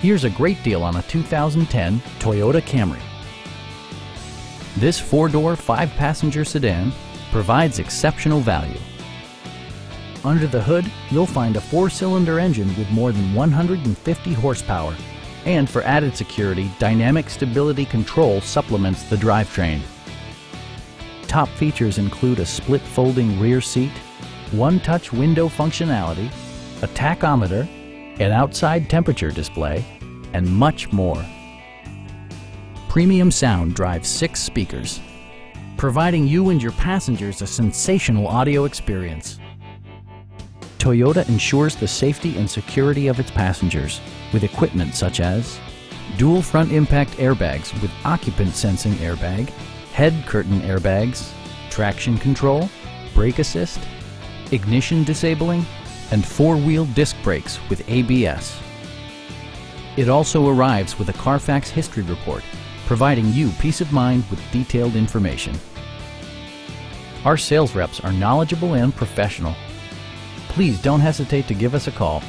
Here's a great deal on a 2010 Toyota Camry. This four-door, five-passenger sedan provides exceptional value. Under the hood, you'll find a four-cylinder engine with more than 150 horsepower. And for added security, Dynamic Stability Control supplements the drivetrain. Top features include a split folding rear seat, one-touch window functionality, a tachometer, an outside temperature display, and much more. Premium sound drives six speakers, providing you and your passengers a sensational audio experience. Toyota ensures the safety and security of its passengers with equipment such as dual front impact airbags with occupant sensing airbag, head curtain airbags, traction control, brake assist, ignition disabling, and four-wheel disc brakes with ABS. It also arrives with a Carfax history report, providing you peace of mind with detailed information. Our sales reps are knowledgeable and professional. Please don't hesitate to give us a call